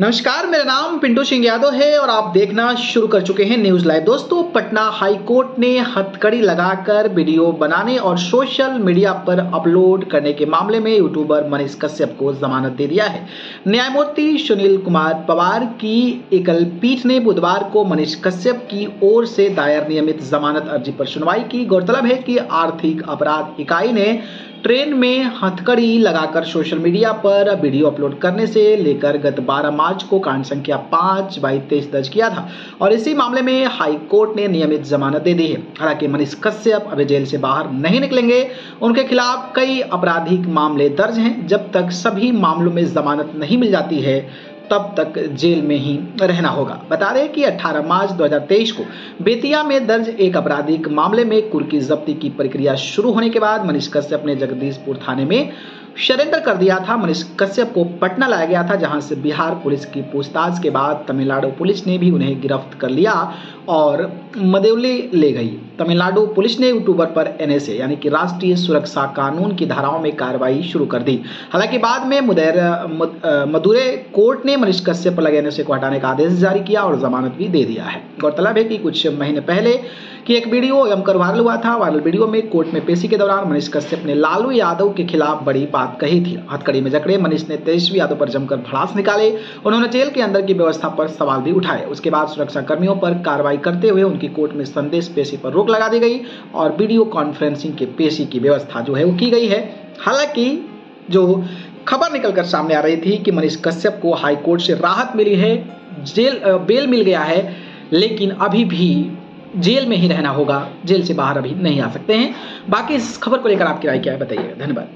नमस्कार, मेरा नाम पिंटू सिंह यादव है और आप देखना शुरू कर चुके हैं न्यूज़ लाइव। दोस्तों, पटना हाई कोर्ट ने हथकड़ी लगाकर वीडियो बनाने और सोशल मीडिया पर अपलोड करने के मामले में यूट्यूबर मनीष कश्यप को जमानत दे दिया है। न्यायमूर्ति सुनील कुमार पवार की एकल पीठ ने बुधवार को मनीष कश्यप की ओर से दायर नियमित जमानत अर्जी पर सुनवाई की। गौरतलब है कि आर्थिक अपराध इकाई ने ट्रेन में हथकड़ी लगाकर सोशल मीडिया पर वीडियो अपलोड करने से लेकर गत 12 मार्च को कांड संख्या पाँच बाई तेईस दर्ज किया था और इसी मामले में हाई कोर्ट ने नियमित जमानत दे दी है। हालाँकि मनीष कश्यप अभी जेल से बाहर नहीं निकलेंगे। उनके खिलाफ कई आपराधिक मामले दर्ज हैं। जब तक सभी मामलों में जमानत नहीं मिल जाती है तब तक जेल में ही रहना होगा। बता दें कि 18 मार्च 2023 को बेतिया में दर्ज एक आपराधिक मामले में कुर्की जब्ती की प्रक्रिया शुरू होने के बाद मनीष कश्यप ने जगदीशपुर थाने में सरेंडर कर दिया था। मनीष कश्यप को पटना लाया गया था, जहाँ से बिहार पुलिस की पूछताछ के बाद तमिलनाडु पुलिस ने भी उन्हें गिरफ्त कर लिया और मदेवली ले गई। तमिलनाडु पुलिस ने यूट्यूबर पर एनएसए, यानी कि राष्ट्रीय सुरक्षा कानून की धाराओं में कार्रवाई शुरू कर दी। हालाँकि बाद में मुदैर मदुरे कोर्ट ने मनीष कश्यप पर लगे एनएसए को हटाने का आदेश जारी किया और जमानत भी दे दिया है। गौरतलब है कि कुछ महीने पहले कि एक वीडियो जमकर वायरल हुआ था। वायरल वीडियो में कोर्ट में पेशी के दौरान मनीष कश्यप ने लालू यादव के खिलाफ बड़ी बात कही थी। हथकड़ी में जकड़े मनीष ने तेजस्वी यादव पर जमकर भड़ास निकाले। उन्होंने जेल के अंदर की व्यवस्था पर सवाल भी उठाए। उसके बाद सुरक्षा कर्मियों पर कार्रवाई करते हुए उनकी कोर्ट में संदेश पेशी पर रोक लगा दी गई और वीडियो कॉन्फ्रेंसिंग के पेशी की व्यवस्था जो है वो की गई है। हालाँकि जो खबर निकलकर सामने आ रही थी कि मनीष कश्यप को हाईकोर्ट से राहत मिली है, जेल बेल मिल गया है, लेकिन अभी भी जेल में ही रहना होगा, जेल से बाहर अभी नहीं आ सकते हैं। बाकी इस खबर को लेकर आपकी राय क्या है, बताइएगा। धन्यवाद।